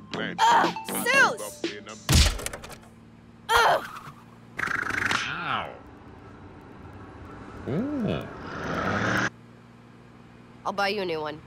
blend. Ugh, Seuss! Ugh! Ow. Ooh. I'll buy you a new one.